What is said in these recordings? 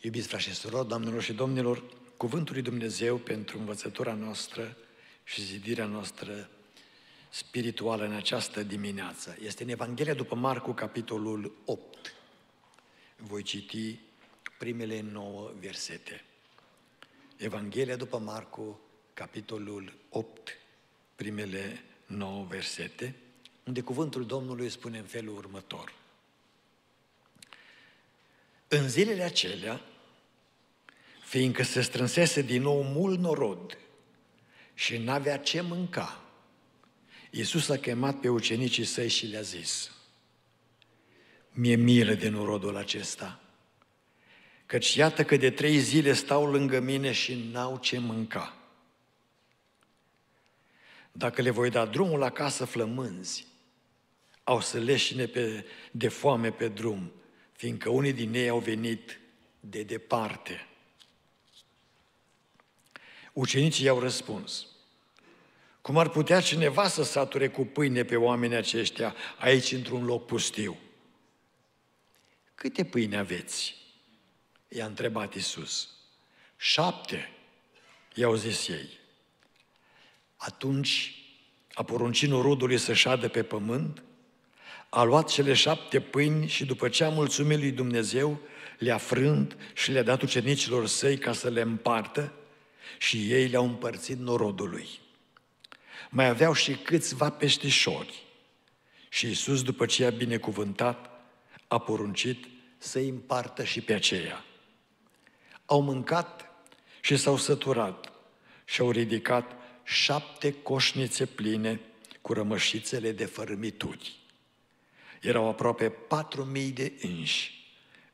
Iubiți frați și surori, doamnelor și domnilor, Cuvântul lui Dumnezeu pentru învățătura noastră și zidirea noastră spirituală în această dimineață. Este în Evanghelia după Marcu, capitolul 8. Voi citi primele nouă versete. Evanghelia după Marcu, capitolul 8, primele nouă versete, unde cuvântul Domnului spune în felul următor. În zilele acelea, fiindcă se strânsese din nou mult norod și n-avea ce mânca, Iisus a chemat pe ucenicii săi și le-a zis, Mie milă de norodul acesta, căci iată că de trei zile stau lângă mine și n-au ce mânca. Dacă le voi da drumul la casă flămânzi, au să leșine pe, de foame pe drum, fiindcă unii din ei au venit de departe. Ucenicii i-au răspuns, cum ar putea cineva să sature cu pâine pe oamenii aceștia aici într-un loc pustiu? Câte pâine aveți? I-a întrebat Isus. Șapte, i-au zis ei. Atunci a poruncit norodului să șadă pe pământ, a luat cele șapte pâini și după ce a mulțumit lui Dumnezeu, le-a frânt și le-a dat ucenicilor săi ca să le împartă și ei le-au împărțit norodului. Mai aveau și câțiva peștișori. Și Iisus, după ce i-a binecuvântat, a poruncit să-i împartă și pe aceea. Au mâncat și s-au săturat și au ridicat șapte coșnițe pline cu rămășițele de fărâmituri. Erau aproape patru mii de înși.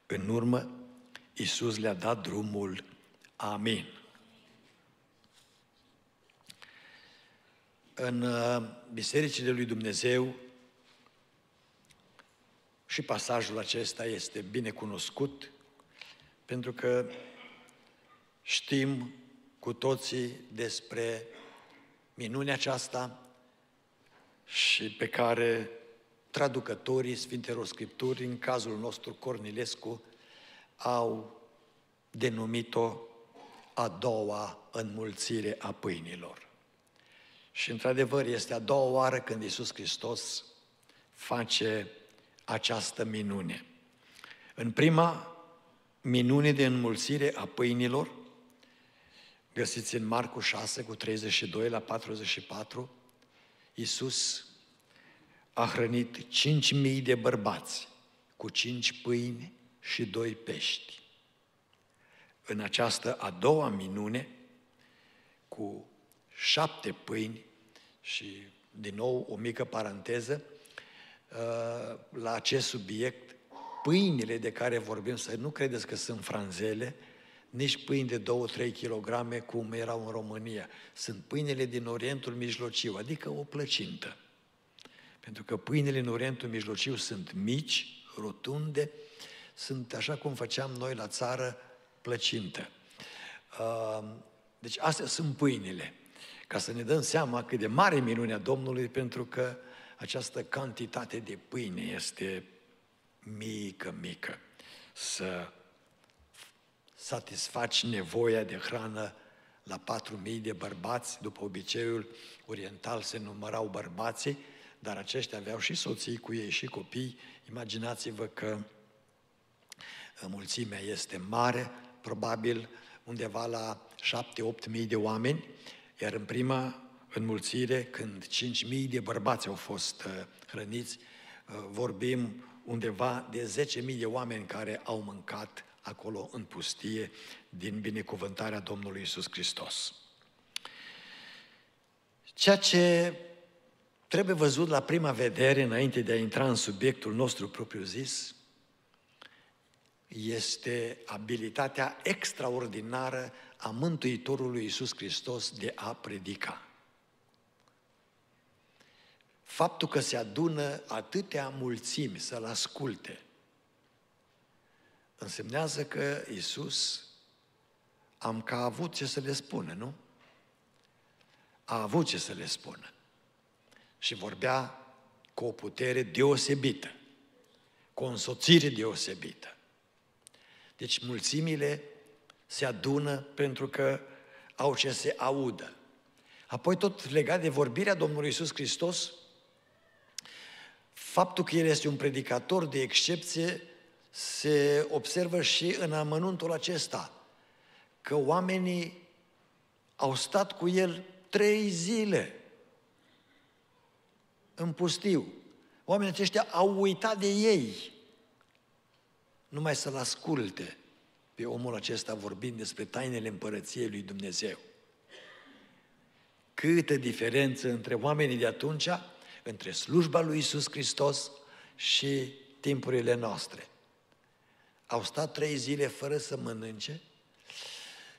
În urmă, Iisus le-a dat drumul. Amin. În uh, bisericile lui Dumnezeu și pasajul acesta este bine cunoscut pentru că știm cu toții despre minunea aceasta și pe care traducătorii Sfintelor Scripturi, în cazul nostru Cornilescu, au denumit-o a doua înmulțire a pâinilor. Și într-adevăr este a doua oară când Iisus Hristos face această minune. În prima minune de înmulțire a pâinilor, găsiți în Marcu 6 cu 32 la 44, Iisus a hrănit 5.000 de bărbați cu cinci pâini și doi pești. În această a doua minune, cu șapte pâini și, din nou, o mică paranteză, uh, la acest subiect, pâinile de care vorbim, să nu credeți că sunt franzele, nici pâini de 2-3 kg cum erau în România. Sunt pâinile din Orientul Mijlociu, adică o plăcintă. Pentru că pâinile în Orientul Mijlociu sunt mici, rotunde, sunt așa cum făceam noi la țară, plăcintă. Uh, deci astea sunt pâinile. Ca să ne dăm seama cât de mare minunea Domnului, pentru că această cantitate de pâine este mică, mică. Să satisfaci nevoia de hrană la 4.000 de bărbați, după obiceiul oriental se numărau bărbații, dar aceștia aveau și soții cu ei și copii. Imaginați-vă că mulțimea este mare, probabil undeva la 7-8 mii de oameni, iar în prima înmulțire, când 5 mii de bărbați au fost uh, hrăniți, uh, vorbim undeva de 10 mii de oameni care au mâncat acolo în pustie din binecuvântarea Domnului Isus Hristos. Ceea ce trebuie văzut la prima vedere, înainte de a intra în subiectul nostru propriu-zis, este abilitatea extraordinară a Mântuitorului Iisus Hristos de a predica. Faptul că se adună atâtea mulțimi să-L asculte, însemnează că Iisus am ca avut ce să le spună, nu? A avut ce să le spună și vorbea cu o putere deosebită, cu o însoțire deosebită. Deci mulțimile se adună pentru că au ce se audă. Apoi tot legat de vorbirea Domnului Isus Hristos, faptul că El este un predicator de excepție se observă și în amănuntul acesta, că oamenii au stat cu El trei zile în pustiu. Oamenii aceștia au uitat de ei, numai să-L asculte pe omul acesta vorbind despre tainele împărăției lui Dumnezeu. Câtă diferență între oamenii de atunci, între slujba lui Isus Hristos și timpurile noastre. Au stat trei zile fără să mănânce,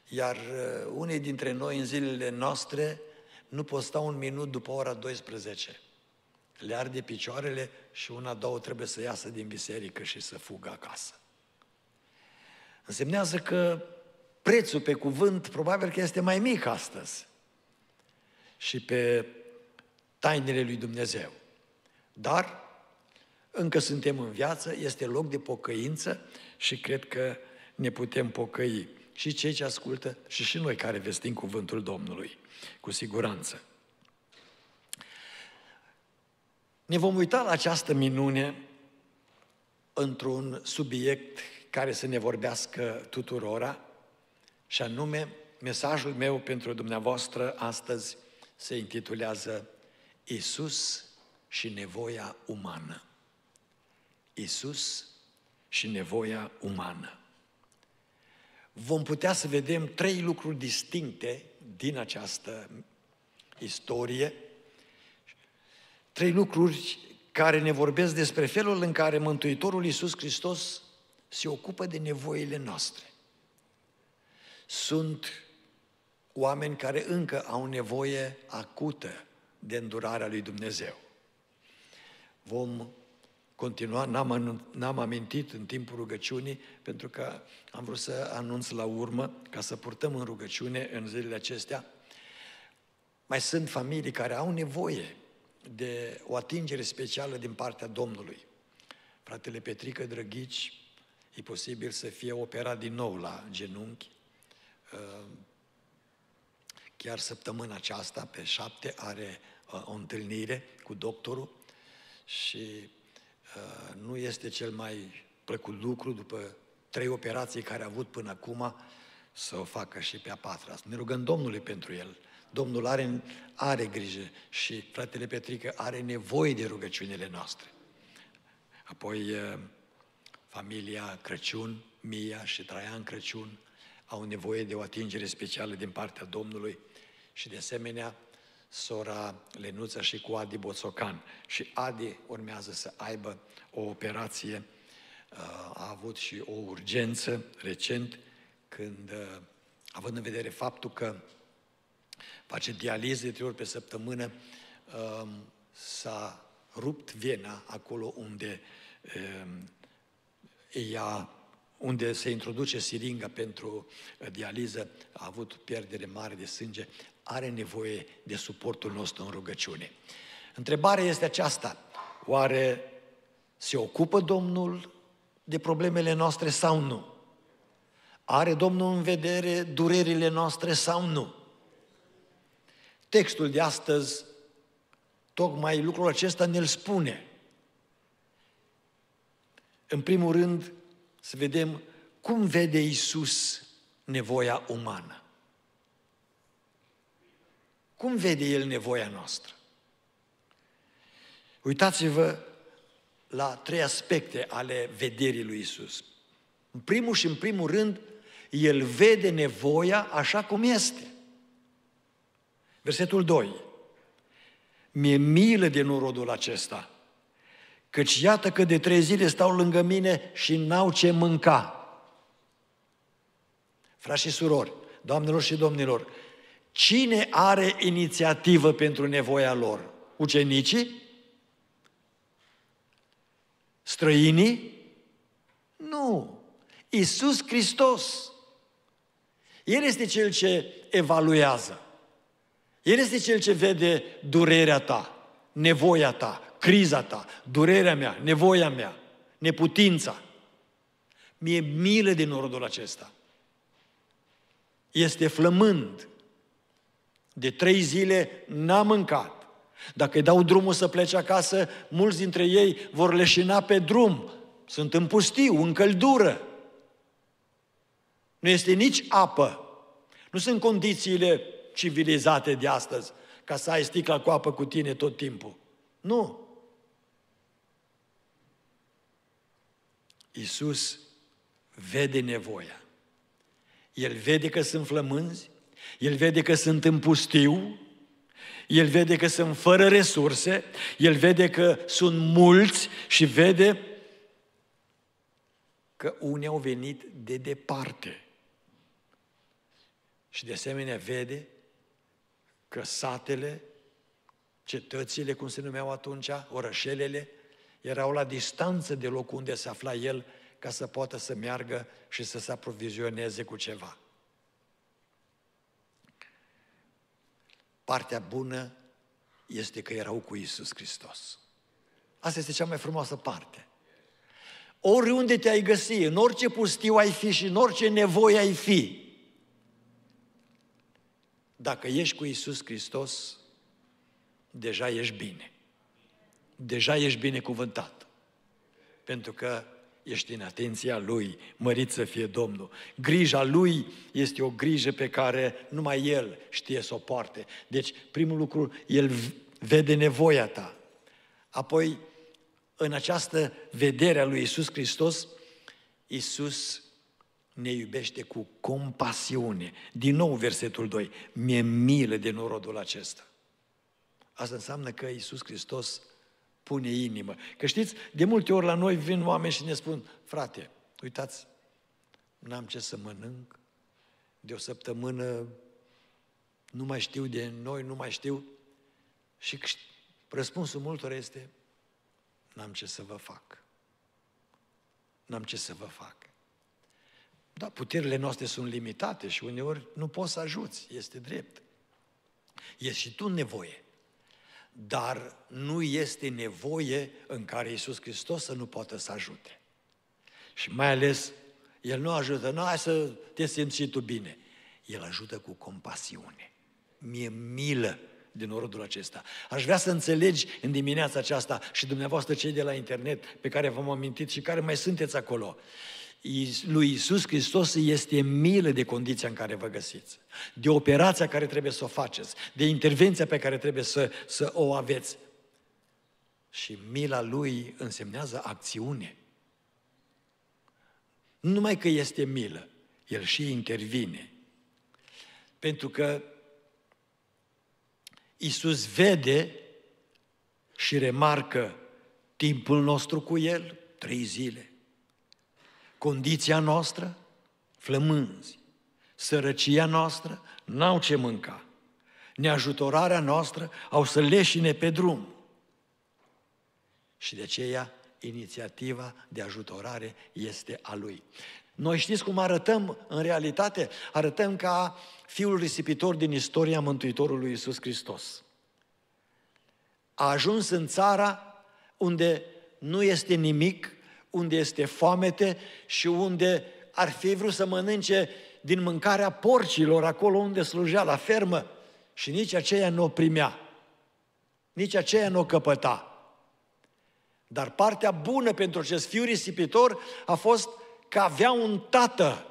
iar uh, unii dintre noi în zilele noastre nu pot sta un minut după ora 12. Le arde picioarele și una, două trebuie să iasă din biserică și să fugă acasă. Însemnează că prețul pe cuvânt probabil că este mai mic astăzi și pe tainele lui Dumnezeu. Dar încă suntem în viață, este loc de pocăință și cred că ne putem pocăi. Și cei ce ascultă și și noi care vestim cuvântul Domnului, cu siguranță. Ne vom uita la această minune într-un subiect care să ne vorbească tuturora, și anume, mesajul meu pentru dumneavoastră astăzi se intitulează Isus și nevoia umană. Isus și nevoia umană. Vom putea să vedem trei lucruri distincte din această istorie, trei lucruri care ne vorbesc despre felul în care Mântuitorul Iisus Hristos se ocupă de nevoile noastre. Sunt oameni care încă au nevoie acută de îndurarea lui Dumnezeu. Vom continua, n-am, n-am amintit în timpul rugăciunii, pentru că am vrut să anunț la urmă, ca să purtăm în rugăciune în zilele acestea. Mai sunt familii care au nevoie de o atingere specială din partea Domnului. Fratele Petrică Drăghici e posibil să fie operat din nou la genunchi. Uh, chiar săptămâna aceasta, pe șapte, are uh, o întâlnire cu doctorul și uh, nu este cel mai plăcut lucru după trei operații care a avut până acum să o facă și pe a patra. Ne rugăm Domnului pentru el. Domnul are, are grijă și fratele Petrică are nevoie de rugăciunile noastre. Apoi familia Crăciun, Mia și Traian Crăciun au nevoie de o atingere specială din partea Domnului și de asemenea sora Lenuța și cu Adi Boțocan. Și Adi urmează să aibă o operație, a avut și o urgență recent când, având în vedere faptul că face dializă de trei ori pe săptămână, s-a rupt vena acolo unde ea unde se introduce siringa pentru uh, dializă, a avut pierdere mare de sânge, are nevoie de suportul nostru în rugăciune. Întrebarea este aceasta, oare se ocupă Domnul de problemele noastre sau nu? Are Domnul în vedere durerile noastre sau nu? Textul de astăzi, tocmai lucrul acesta ne-l spune. În primul rând, să vedem cum vede Isus nevoia umană. Cum vede El nevoia noastră? Uitați-vă la trei aspecte ale vederii lui Isus. În primul și în primul rând, El vede nevoia așa cum este. Versetul 2. Mi-e milă de norodul acesta, Căci iată că de trei zile stau lângă mine și n-au ce mânca. Frați și surori, doamnelor și domnilor, cine are inițiativă pentru nevoia lor? Ucenicii? Străinii? Nu. Isus Hristos. El este cel ce evaluează. El este cel ce vede durerea ta, nevoia ta, criza ta, durerea mea, nevoia mea, neputința. Mie milă de norodul acesta. Este flămând. De trei zile n-a mâncat. Dacă îi dau drumul să plece acasă, mulți dintre ei vor leșina pe drum. Sunt în pustiu, în căldură. Nu este nici apă. Nu sunt condițiile civilizate de astăzi ca să ai sticla cu apă cu tine tot timpul. Nu. Iisus vede nevoia. El vede că sunt flămânzi, el vede că sunt în pustiu, el vede că sunt fără resurse, el vede că sunt mulți și vede că unii au venit de departe. Și de asemenea vede că satele, cetățile, cum se numeau atunci, orășelele, erau la distanță de locul unde se afla el ca să poată să meargă și să se aprovizioneze cu ceva. Partea bună este că erau cu Isus Hristos. Asta este cea mai frumoasă parte. Oriunde te-ai găsi, în orice pustiu ai fi și în orice nevoie ai fi, dacă ești cu Isus Hristos, deja ești bine. Deja ești binecuvântat. Pentru că ești în atenția Lui, mărit să fie Domnul. Grija Lui este o grijă pe care numai El știe să o poarte. Deci, primul lucru, El vede nevoia ta. Apoi, în această vedere a lui Isus Hristos, Isus ne iubește cu compasiune. Din nou versetul 2. Mi-e milă de norodul acesta. Asta înseamnă că Isus Hristos pune inimă. Că știți, de multe ori la noi vin oameni și ne spun, frate, uitați, n-am ce să mănânc, de o săptămână nu mai știu de noi, nu mai știu. Și răspunsul multor este, n-am ce să vă fac. N-am ce să vă fac. Da, puterile noastre sunt limitate și uneori nu poți să ajuți, este drept. Ești și tu în nevoie. Dar nu este nevoie în care Iisus Hristos să nu poată să ajute. Și mai ales, El nu ajută, nu hai să te simți și tu bine. El ajută cu compasiune. Mie milă din orodul acesta. Aș vrea să înțelegi în dimineața aceasta și dumneavoastră cei de la internet pe care v-am amintit și care mai sunteți acolo lui Isus Hristos este milă de condiția în care vă găsiți, de operația care trebuie să o faceți, de intervenția pe care trebuie să, să o aveți. Și mila lui însemnează acțiune. Nu numai că este milă, el și intervine. Pentru că Isus vede și remarcă timpul nostru cu El, trei zile, condiția noastră, flămânzi, sărăcia noastră, n-au ce mânca. Neajutorarea noastră au să leșine pe drum. Și de aceea inițiativa de ajutorare este a lui. Noi știți cum arătăm în realitate? Arătăm ca fiul risipitor din istoria Mântuitorului Iisus Hristos. A ajuns în țara unde nu este nimic unde este foamete și unde ar fi vrut să mănânce din mâncarea porcilor, acolo unde slujea la fermă, și nici aceea nu o primea. Nici aceea nu o căpăta. Dar partea bună pentru acest fiu risipitor a fost că avea un tată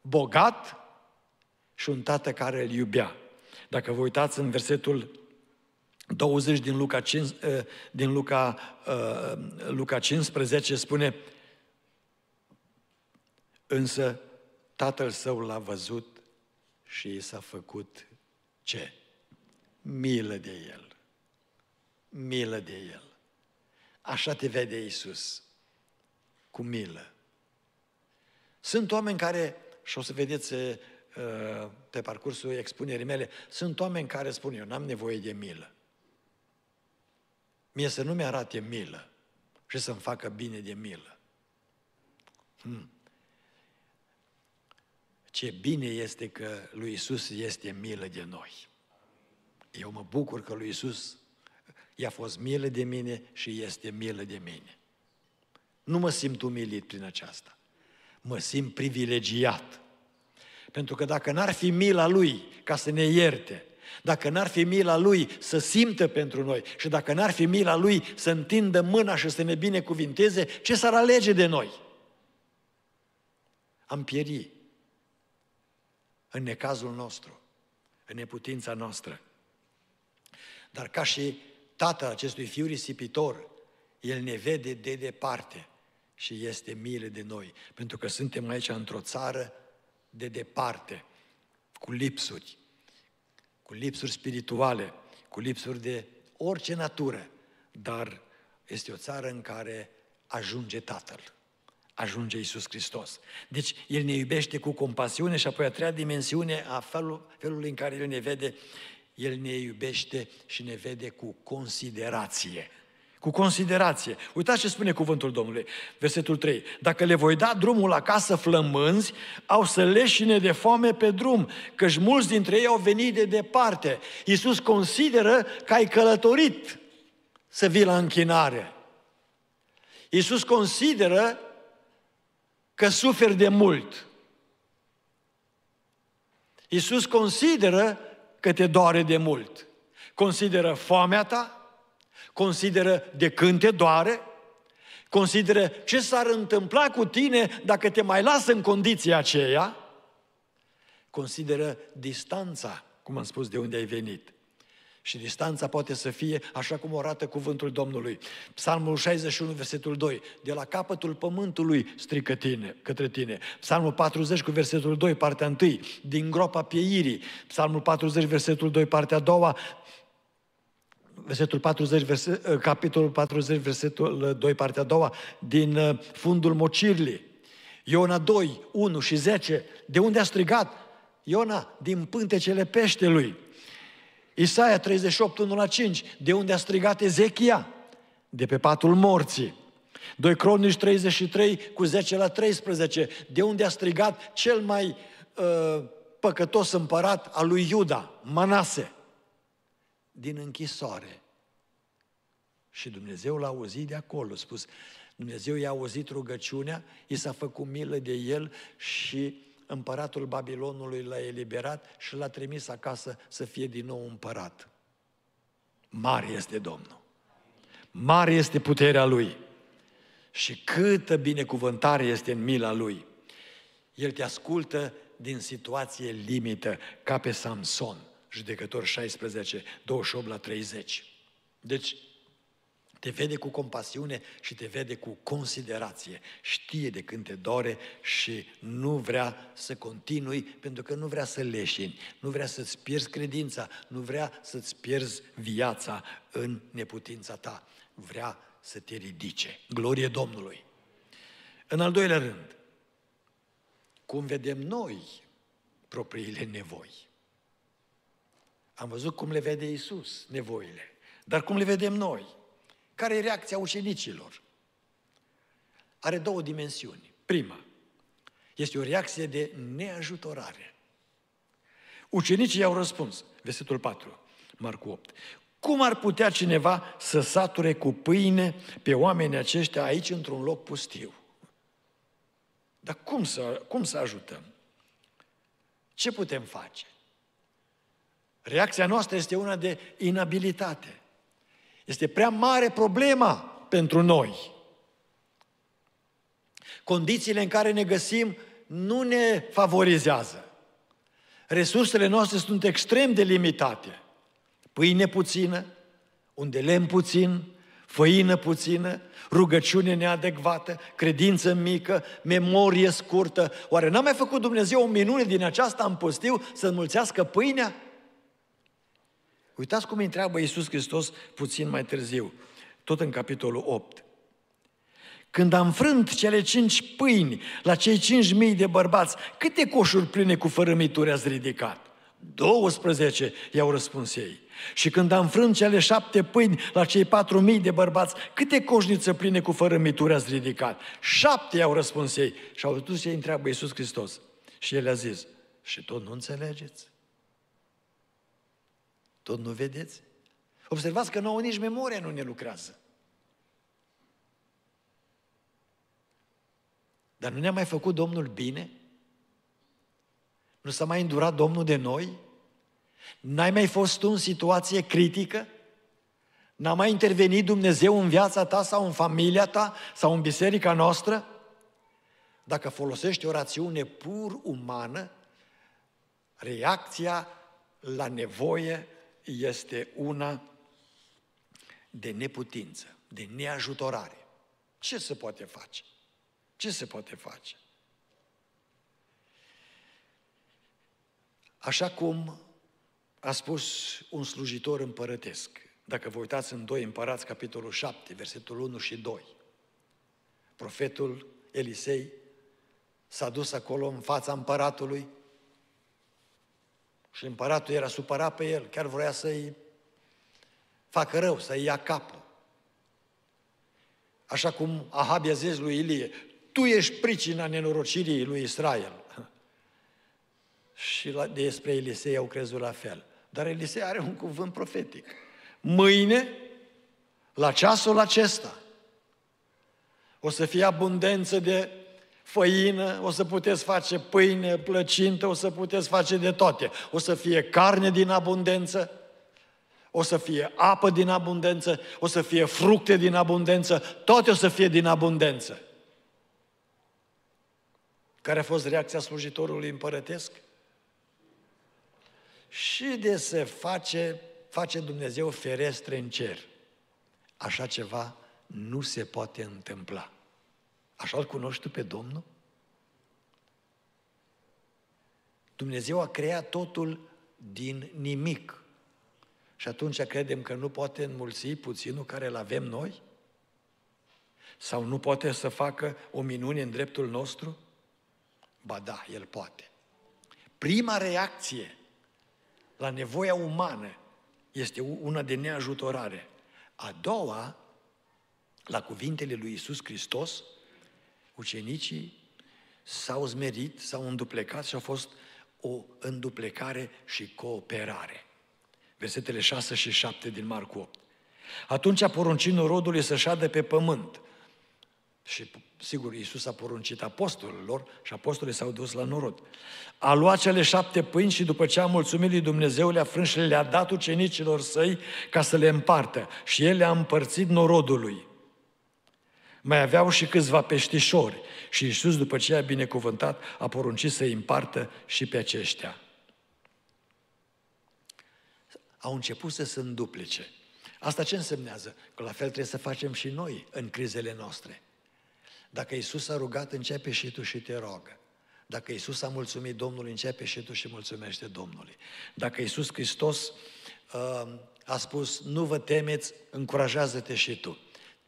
bogat și un tată care îl iubea. Dacă vă uitați în versetul 20 din Luca, 5, eh, din Luca, eh, Luca 15 spune Însă tatăl său l-a văzut și i s-a făcut ce? Milă de el. Milă de el. Așa te vede Iisus. Cu milă. Sunt oameni care, și o să vedeți eh, pe parcursul expunerii mele, sunt oameni care spun eu n-am nevoie de milă mie să nu mi-arate milă și să-mi facă bine de milă. Hmm. Ce bine este că lui Isus este milă de noi. Eu mă bucur că lui Isus i-a fost milă de mine și este milă de mine. Nu mă simt umilit prin aceasta. mă simt privilegiat. Pentru că dacă n-ar fi mila Lui ca să ne ierte, dacă n-ar fi mila Lui să simtă pentru noi și dacă n-ar fi mila Lui să întindă mâna și să ne binecuvinteze, ce s-ar alege de noi? Am pieri în necazul nostru, în neputința noastră. Dar ca și tatăl acestui fiu risipitor, el ne vede de departe și este milă de noi, pentru că suntem aici într-o țară de departe, cu lipsuri, cu lipsuri spirituale, cu lipsuri de orice natură, dar este o țară în care ajunge Tatăl, ajunge Isus Hristos. Deci El ne iubește cu compasiune și apoi a treia dimensiune a felul, felului în care El ne vede, El ne iubește și ne vede cu considerație cu considerație. Uitați ce spune cuvântul Domnului, versetul 3. Dacă le voi da drumul acasă flămânzi, au să leșine de foame pe drum, căci mulți dintre ei au venit de departe. Iisus consideră că ai călătorit să vii la închinare. Iisus consideră că suferi de mult. Iisus consideră că te doare de mult. Consideră foamea ta, consideră de când te doare, consideră ce s-ar întâmpla cu tine dacă te mai lasă în condiția aceea, consideră distanța, cum am spus, de unde ai venit. Și distanța poate să fie așa cum o arată cuvântul Domnului. Psalmul 61, versetul 2. De la capătul pământului strică tine, către tine. Psalmul 40 cu versetul 2, partea 1. Din groapa pieirii. Psalmul 40, versetul 2, partea a doua versetul 40, verset, uh, capitolul 40, versetul 2, uh, partea a doua, din uh, fundul mocirlii. Iona 2, 1 și 10, de unde a strigat? Iona, din pântecele peștelui. Isaia 38, 1 la 5, de unde a strigat Ezechia? De pe patul morții. 2 Cronici 33 cu 10 la 13, de unde a strigat cel mai uh, păcătos împărat al lui Iuda, Manase din închisoare. Și Dumnezeu l-a auzit de acolo, spus, Dumnezeu i-a auzit rugăciunea, i s-a făcut milă de el și împăratul Babilonului l-a eliberat și l-a trimis acasă să fie din nou împărat. Mare este Domnul. Mare este puterea Lui. Și câtă binecuvântare este în mila Lui. El te ascultă din situație limită, ca pe Samson judecător 16, 28 la 30. Deci, te vede cu compasiune și te vede cu considerație. Știe de când te dore și nu vrea să continui pentru că nu vrea să leșini, nu vrea să-ți pierzi credința, nu vrea să-ți pierzi viața în neputința ta. Vrea să te ridice. Glorie Domnului! În al doilea rând, cum vedem noi propriile nevoi. Am văzut cum le vede Isus, nevoile. Dar cum le vedem noi? Care e reacția ucenicilor? Are două dimensiuni. Prima, este o reacție de neajutorare. Ucenicii i-au răspuns, versetul 4, Marcu 8. Cum ar putea cineva să sature cu pâine pe oamenii aceștia aici într-un loc pustiu? Dar cum să, cum să ajutăm? Ce putem face? Reacția noastră este una de inabilitate. Este prea mare problema pentru noi. Condițiile în care ne găsim nu ne favorizează. Resursele noastre sunt extrem de limitate. Pâine puțină, unde lemn puțin, făină puțină, rugăciune neadecvată, credință mică, memorie scurtă. Oare n-a mai făcut Dumnezeu o minune din aceasta în pustiu să înmulțească pâinea? Uitați cum îi întreabă Iisus Hristos puțin mai târziu, tot în capitolul 8. Când am frânt cele cinci pâini la cei cinci mii de bărbați, câte coșuri pline cu fărâmituri ați ridicat? 12, i-au răspuns ei. Și când am frânt cele șapte pâini la cei patru mii de bărbați, câte coșnițe pline cu fărâmituri ați ridicat? Șapte i-au răspuns ei. Și au dus ce îi întreabă Iisus Hristos. Și el a zis, și tot nu înțelegeți? Tot nu vedeți? Observați că nouă nici memoria nu ne lucrează. Dar nu ne-a mai făcut Domnul bine? Nu s-a mai îndurat Domnul de noi? N-ai mai fost tu în situație critică? N-a mai intervenit Dumnezeu în viața ta sau în familia ta sau în biserica noastră? Dacă folosești o rațiune pur umană, reacția la nevoie este una de neputință, de neajutorare. Ce se poate face? Ce se poate face? Așa cum a spus un slujitor împărătesc, dacă vă uitați în 2 Împărați, capitolul 7, versetul 1 și 2, profetul Elisei s-a dus acolo în fața împăratului și împăratul era supărat pe el, chiar vrea să-i facă rău, să-i ia capul. Așa cum Ahab i-a zis lui Ilie, tu ești pricina nenorocirii lui Israel. Și la, despre Elisei au crezut la fel. Dar Elisei are un cuvânt profetic. Mâine, la ceasul acesta, o să fie abundență de făină, o să puteți face pâine, plăcintă, o să puteți face de toate. O să fie carne din abundență, o să fie apă din abundență, o să fie fructe din abundență, toate o să fie din abundență. Care a fost reacția slujitorului împărătesc? Și de se face, face Dumnezeu ferestre în cer. Așa ceva nu se poate întâmpla. Așa îl cunoști tu pe Domnul? Dumnezeu a creat totul din nimic. Și atunci credem că nu poate înmulți puținul care îl avem noi? Sau nu poate să facă o minune în dreptul nostru? Ba da, El poate. Prima reacție la nevoia umană este una de neajutorare. A doua, la cuvintele lui Isus Hristos, ucenicii s-au zmerit, s-au înduplecat și a fost o înduplecare și cooperare. Versetele 6 și 7 din Marcu 8. Atunci a poruncit norodului să șadă pe pământ. Și sigur, Iisus a poruncit apostolilor și apostolii s-au dus la norod. A luat cele șapte pâini și după ce a mulțumit lui Dumnezeu, le-a frâns și le-a dat ucenicilor săi ca să le împartă. Și el le-a împărțit norodului. Mai aveau și câțiva peștișori și Iisus, după ce a binecuvântat, a poruncit să-i împartă și pe aceștia. Au început să se înduplece. Asta ce însemnează? Că la fel trebuie să facem și noi în crizele noastre. Dacă Iisus a rugat, începe și tu și te rogă. Dacă Iisus a mulțumit Domnului, începe și tu și mulțumește Domnului. Dacă Iisus Hristos uh, a spus, nu vă temeți, încurajează-te și tu.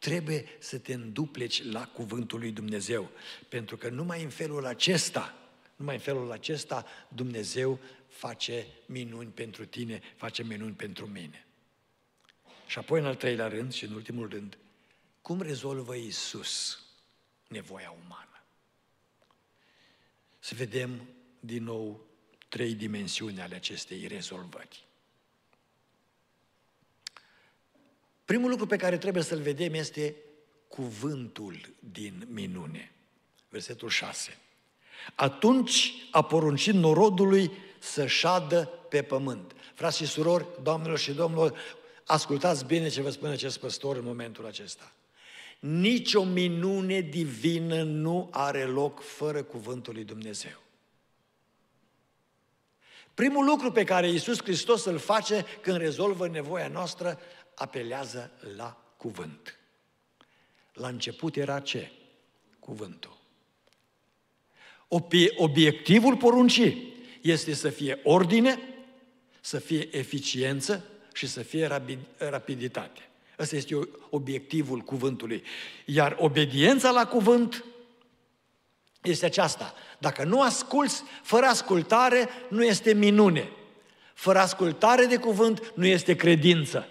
Trebuie să te îndupleci la cuvântul lui Dumnezeu, pentru că numai în felul acesta, numai în felul acesta Dumnezeu face minuni pentru tine, face minuni pentru mine. Și apoi, în al treilea rând și în ultimul rând, cum rezolvă Isus nevoia umană? Să vedem din nou trei dimensiuni ale acestei rezolvări. Primul lucru pe care trebuie să-l vedem este cuvântul din minune. Versetul 6. Atunci a poruncit norodului să șadă pe pământ. Frați și surori, doamnelor și domnilor, ascultați bine ce vă spune acest păstor în momentul acesta. Nici o minune divină nu are loc fără cuvântul lui Dumnezeu. Primul lucru pe care Iisus Hristos îl face când rezolvă nevoia noastră apelează la cuvânt. La început era ce? Cuvântul. Obiectivul poruncii este să fie ordine, să fie eficiență și să fie rapiditate. Ăsta este obiectivul cuvântului. Iar obediența la cuvânt este aceasta. Dacă nu asculți, fără ascultare nu este minune. Fără ascultare de cuvânt nu este credință.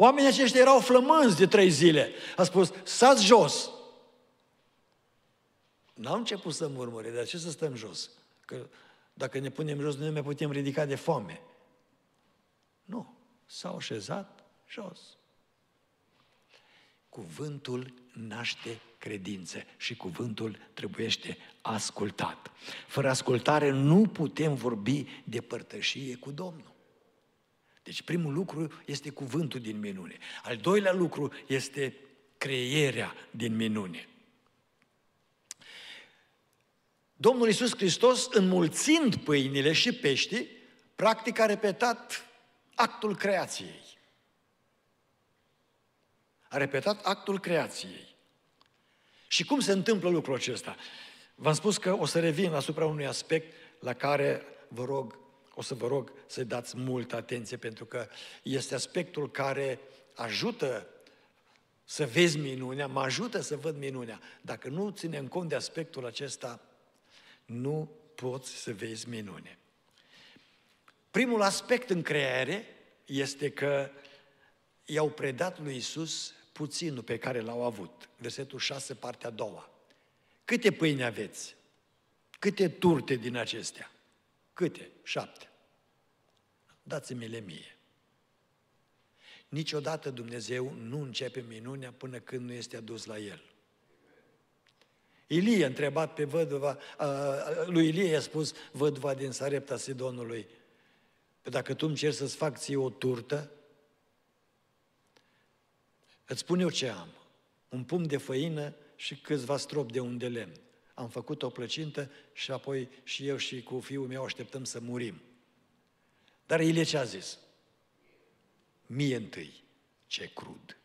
Oamenii aceștia erau flămânzi de trei zile. A spus, stați jos. N-au început să murmure, dar ce să stăm jos? Că dacă ne punem jos, nu ne mai putem ridica de foame. Nu. S-au așezat jos. Cuvântul naște credință și cuvântul trebuiește ascultat. Fără ascultare nu putem vorbi de părtășie cu Domnul. Deci primul lucru este cuvântul din minune. Al doilea lucru este creierea din minune. Domnul Iisus Hristos, înmulțind pâinile și peștii, practic a repetat actul creației. A repetat actul creației. Și cum se întâmplă lucrul acesta? V-am spus că o să revin asupra unui aspect la care vă rog, o să vă rog să dați multă atenție, pentru că este aspectul care ajută să vezi minunea, mă ajută să văd minunea. Dacă nu ținem cont de aspectul acesta, nu poți să vezi minune. Primul aspect în creare este că i-au predat lui Isus puținul pe care l-au avut. Versetul 6, partea a doua. Câte pâini aveți? Câte turte din acestea? Câte? Șapte. Dați-mi-le mie. Niciodată Dumnezeu nu începe minunea până când nu este adus la el. Ilie a întrebat pe văduva, lui Ilie a spus văduva din Sarepta Sidonului, că dacă tu îmi cer să-ți fac ție o turtă, îți spun eu ce am. Un pumn de făină și câțiva strop de un de lemn. Am făcut o plăcintă și apoi și eu și cu fiul meu așteptăm să murim. Dar Ilie ce a zis? Mie întâi, ce crud.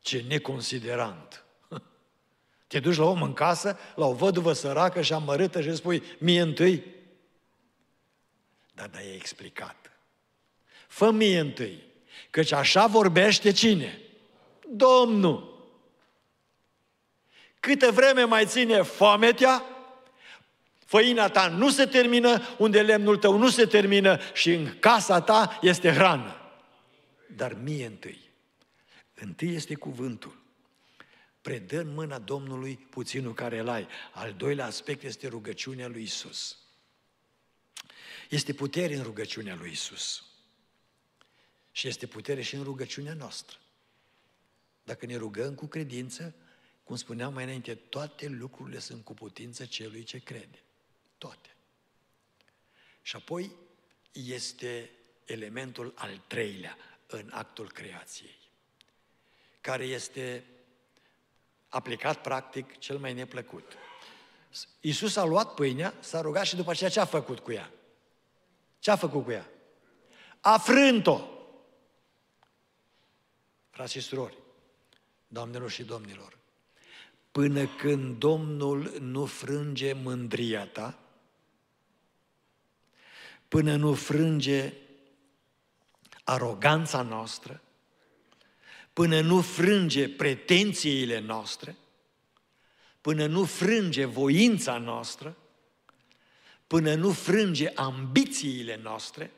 Ce neconsiderant. Te duci la om în casă, la o văduvă săracă și amărâtă și spui, mie întâi. Dar da, e explicat. Fă mie întâi. Căci așa vorbește cine? Domnul. Câtă vreme mai ține foametea, făina ta nu se termină, unde lemnul tău nu se termină și în casa ta este hrană. Dar mie întâi. Întâi este cuvântul. Predă în mâna Domnului puținul care îl ai. Al doilea aspect este rugăciunea lui Isus. Este putere în rugăciunea lui Isus. Și este putere și în rugăciunea noastră. Dacă ne rugăm cu credință, cum spuneam mai înainte, toate lucrurile sunt cu putință celui ce crede. Toate. Și apoi este elementul al treilea în actul creației, care este aplicat practic cel mai neplăcut. Iisus a luat pâinea, s-a rugat și după aceea ce a făcut cu ea? Ce a făcut cu ea? A frânt-o. Frați și surori, doamnelor și domnilor, până când Domnul nu frânge mândria ta, până nu frânge aroganța noastră, până nu frânge pretențiile noastre, până nu frânge voința noastră, până nu frânge ambițiile noastre,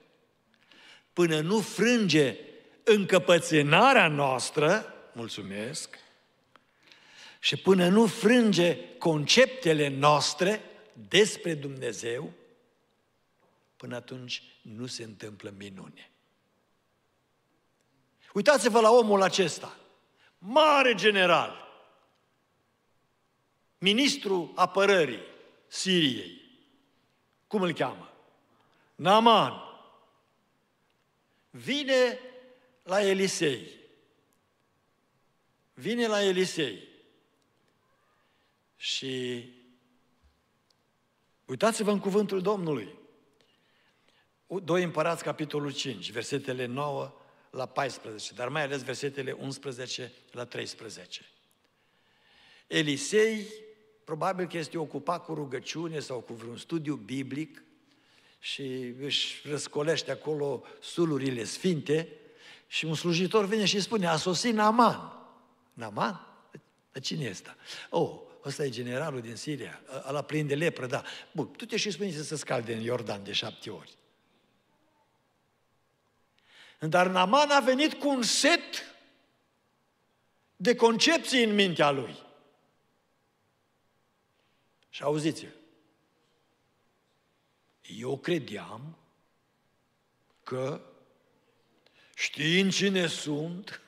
până nu frânge încăpățânarea noastră, mulțumesc, și până nu frânge conceptele noastre despre Dumnezeu, până atunci nu se întâmplă minune. Uitați-vă la omul acesta, mare general, ministru apărării Siriei. Cum îl cheamă? Naman. Vine la Elisei. Vine la Elisei. Și uitați-vă în cuvântul Domnului. 2 Împărați, capitolul 5, versetele 9 la 14, dar mai ales versetele 11 la 13. Elisei, probabil că este ocupat cu rugăciune sau cu vreun studiu biblic și își răscolește acolo sulurile sfinte și un slujitor vine și spune, a sosit Naman. Naman? Dar cine este? Oh, ăsta e generalul din Siria, ăla plin de lepră, da. Bun, tu te și spune să se scalde în Iordan de șapte ori. Dar Naman a venit cu un set de concepții în mintea lui. Și auziți eu credeam că știind cine sunt,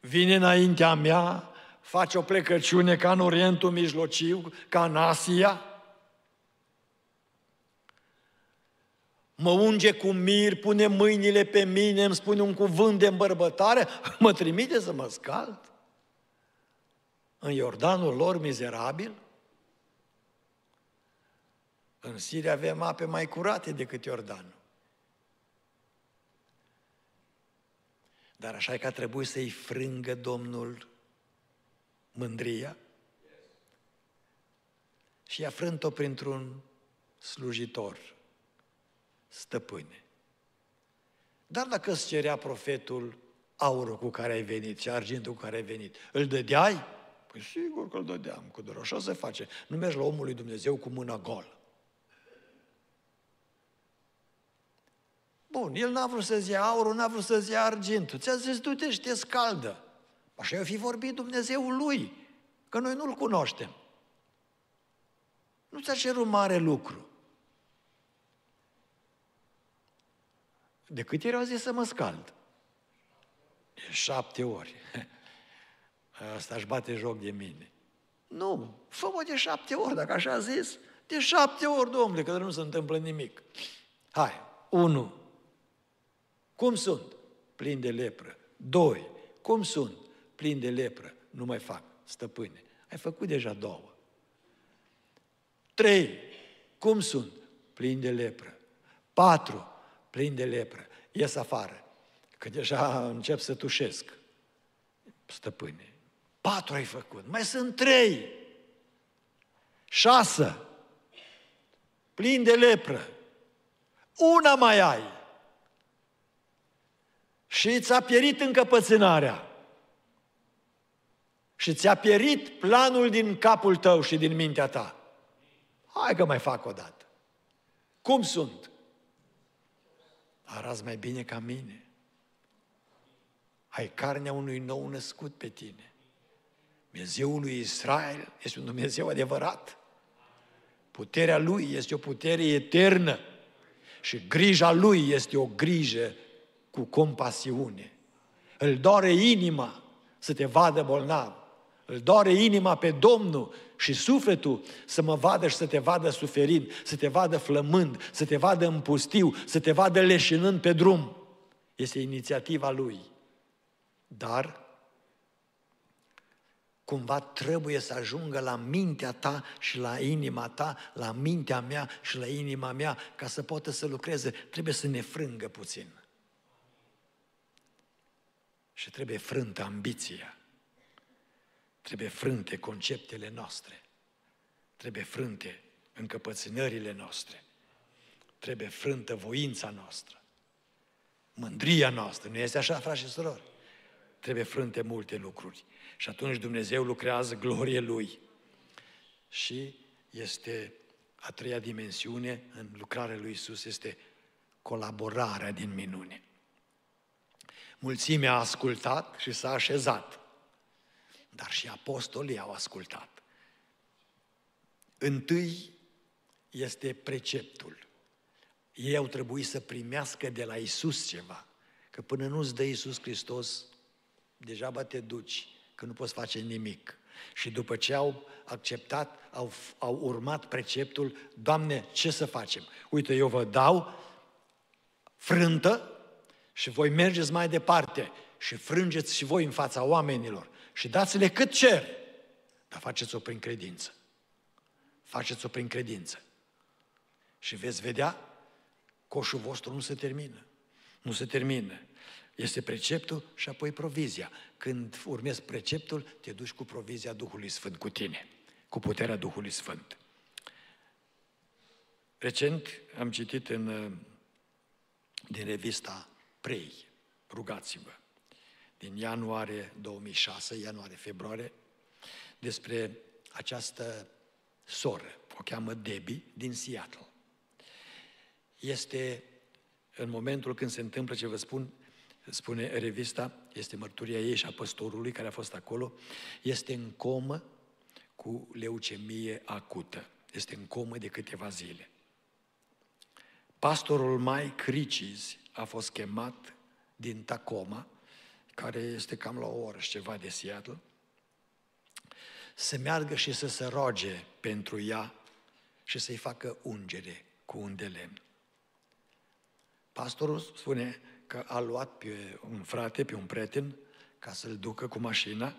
vine înaintea mea, face o plecăciune ca în Orientul Mijlociu, ca în Asia, mă unge cu mir, pune mâinile pe mine, îmi spune un cuvânt de îmbărbătare, mă trimite să mă scald? În Iordanul lor mizerabil? În Siria avem ape mai curate decât Iordanul. Dar așa e că a trebuit să-i frângă Domnul mândria și i-a frânt-o printr-un slujitor, stăpâne. Dar dacă îți cerea profetul aurul cu care ai venit și argintul cu care ai venit, îl dădeai? Păi sigur că îl dădeam, cu doar așa se face. Nu mergi la omul lui Dumnezeu cu mâna golă. Bun, el n-a vrut să-ți ia aurul, n-a vrut să-ți ia argintul. Ți-a zis, du-te și te scaldă. Așa i-a fi vorbit Dumnezeul lui, că noi nu-l cunoaștem. Nu ți-a cerut mare lucru. De câte ori au zis să mă scald? De șapte ori. Asta își bate joc de mine. Nu, fă-mă de șapte ori, dacă așa a zis. De șapte ori, domnule, că nu se întâmplă nimic. Hai, unu, cum sunt? Plin de lepră. Doi, cum sunt? Plin de lepră. Nu mai fac, stăpâne. Ai făcut deja două. Trei, cum sunt? Plin de lepră. Patru, plin de lepră. Ies afară, că deja încep să tușesc. Stăpâne, patru ai făcut, mai sunt trei. Șase, plin de lepră. Una mai ai și ți-a pierit încăpățânarea. Și ți-a pierit planul din capul tău și din mintea ta. Hai că mai fac o dată. Cum sunt? Arăți mai bine ca mine. Ai carnea unui nou născut pe tine. Dumnezeul lui Israel este un Dumnezeu adevărat. Puterea Lui este o putere eternă și grija Lui este o grijă cu compasiune. Îl doare inima să te vadă bolnav. Îl doare inima pe Domnul și sufletul să mă vadă și să te vadă suferind, să te vadă flămând, să te vadă în pustiu, să te vadă leșinând pe drum. Este inițiativa Lui. Dar cumva trebuie să ajungă la mintea ta și la inima ta, la mintea mea și la inima mea, ca să poată să lucreze. Trebuie să ne frângă puțin. Și trebuie frântă ambiția. Trebuie frânte conceptele noastre. Trebuie frânte încăpățânările noastre. Trebuie frântă voința noastră. Mândria noastră. Nu este așa, frați și surori? Trebuie frânte multe lucruri. Și atunci Dumnezeu lucrează glorie Lui. Și este a treia dimensiune în lucrarea lui Isus este colaborarea din minune. Mulțimea a ascultat și s-a așezat. Dar și apostolii au ascultat. Întâi este preceptul. Ei au trebuit să primească de la Isus ceva. Că până nu-ți dă Isus Hristos, degeaba te duci, că nu poți face nimic. Și după ce au acceptat, au, au urmat preceptul, Doamne, ce să facem? Uite, eu vă dau frântă și voi mergeți mai departe și frângeți și voi în fața oamenilor și dați-le cât cer, dar faceți-o prin credință. Faceți-o prin credință. Și veți vedea, coșul vostru nu se termină. Nu se termină. Este preceptul și apoi provizia. Când urmezi preceptul, te duci cu provizia Duhului Sfânt cu tine, cu puterea Duhului Sfânt. Recent am citit în, din revista Prei, rugați-vă, din ianuarie 2006, ianuarie-februarie, despre această soră, o cheamă Debbie, din Seattle. Este în momentul când se întâmplă ce vă spun, spune revista, este mărturia ei și a păstorului care a fost acolo, este în comă cu leucemie acută. Este în comă de câteva zile. Pastorul Mike Riches a fost chemat din Tacoma care este cam la o oră și ceva de Seattle, să meargă și să se roage pentru ea și să-i facă ungere cu un de lemn. Pastorul spune că a luat pe un frate, pe un prieten, ca să-l ducă cu mașina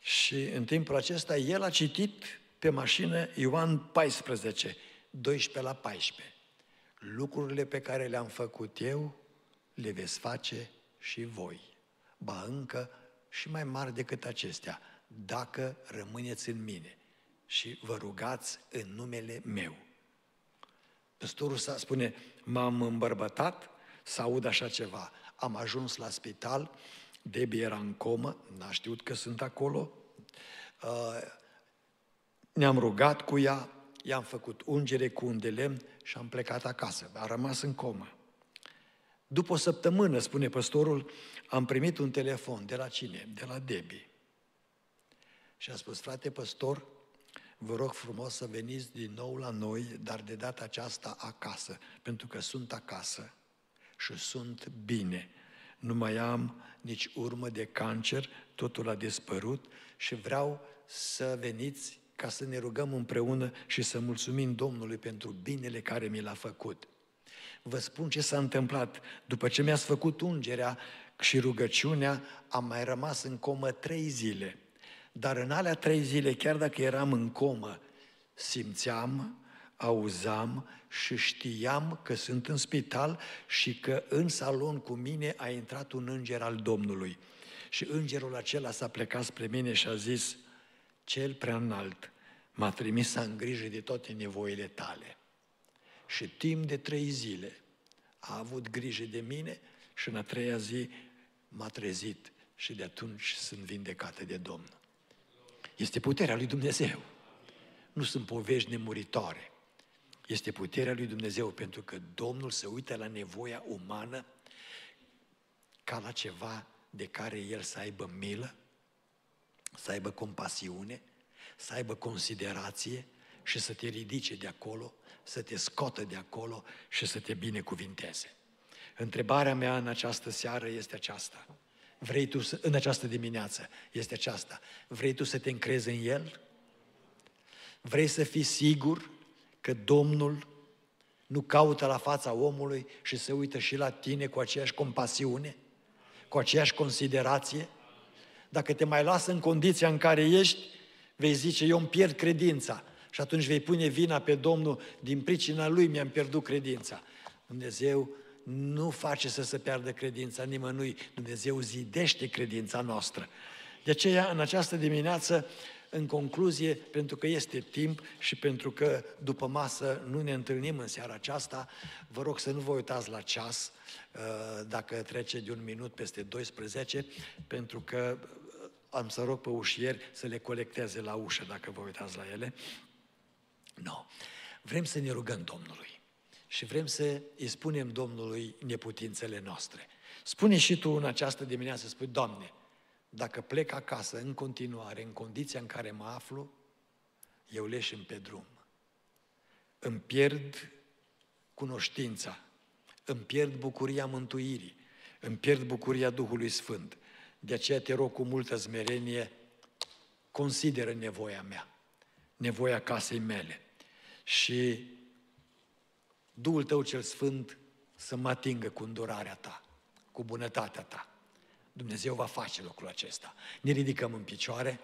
și în timpul acesta el a citit pe mașină Ioan 14, 12 la 14. Lucrurile pe care le-am făcut eu, le veți face și voi. Ba încă și mai mari decât acestea, dacă rămâneți în mine și vă rugați în numele meu. Păstorul să spune, m-am îmbărbătat să aud așa ceva. Am ajuns la spital, Debbie era în comă, n-a știut că sunt acolo. Uh, ne-am rugat cu ea, i-am făcut ungere cu un de lemn și am plecat acasă. A rămas în comă. După o săptămână, spune păstorul, am primit un telefon. De la cine? De la Debbie. Și a spus, frate păstor, vă rog frumos să veniți din nou la noi, dar de data aceasta acasă, pentru că sunt acasă și sunt bine. Nu mai am nici urmă de cancer, totul a dispărut și vreau să veniți ca să ne rugăm împreună și să mulțumim Domnului pentru binele care mi l-a făcut. Vă spun ce s-a întâmplat. După ce mi-ați făcut ungerea și rugăciunea, am mai rămas în comă trei zile. Dar în alea trei zile, chiar dacă eram în comă, simțeam, auzam și știam că sunt în spital și că în salon cu mine a intrat un înger al Domnului. Și îngerul acela s-a plecat spre mine și a zis, cel prea înalt m-a trimis să am grijă de toate nevoile tale. Și timp de trei zile a avut grijă de mine și în a treia zi m-a trezit și de atunci sunt vindecată de Domnul. Este puterea lui Dumnezeu. Nu sunt povești nemuritoare. Este puterea lui Dumnezeu pentru că Domnul se uită la nevoia umană ca la ceva de care El să aibă milă, să aibă compasiune, să aibă considerație și să te ridice de acolo, să te scotă de acolo și să te binecuvinteze. Întrebarea mea în această seară este aceasta. Vrei tu să, în această dimineață este aceasta. Vrei tu să te încrezi în El? Vrei să fii sigur că Domnul nu caută la fața omului și se uită și la tine cu aceeași compasiune, cu aceeași considerație? Dacă te mai lasă în condiția în care ești, vei zice, eu îmi pierd credința. Și atunci vei pune vina pe Domnul, din pricina Lui mi-am pierdut credința. Dumnezeu nu face să se piardă credința nimănui. Dumnezeu zidește credința noastră. De aceea, în această dimineață, în concluzie, pentru că este timp și pentru că după masă nu ne întâlnim în seara aceasta, vă rog să nu vă uitați la ceas uh, dacă trece de un minut peste 12, pentru că uh, am să rog pe ușieri să le colecteze la ușă dacă vă uitați la ele. Nu. No. Vrem să ne rugăm Domnului și vrem să îi spunem Domnului neputințele noastre. Spune și tu în această dimineață, spui, Doamne, dacă plec acasă în continuare, în condiția în care mă aflu, eu leșin pe drum. Îmi pierd cunoștința, îmi pierd bucuria mântuirii, îmi pierd bucuria Duhului Sfânt. De aceea te rog cu multă smerenie, consideră nevoia mea, nevoia casei mele și Duhul Tău cel Sfânt să mă atingă cu îndurarea Ta, cu bunătatea Ta. Dumnezeu va face lucrul acesta. Ne ridicăm în picioare.